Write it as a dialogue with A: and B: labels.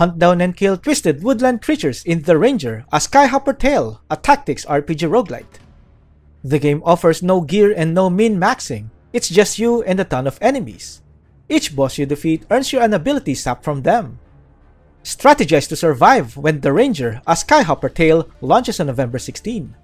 A: Hunt down and kill twisted woodland creatures in The Ranger, a Skyhopper Tale, a tactics RPG roguelite. The game offers no gear and no min-maxing, it's just you and a ton of enemies. Each boss you defeat earns you an ability sap from them. Strategize to survive when The Ranger, a Skyhopper Tale launches on November 16.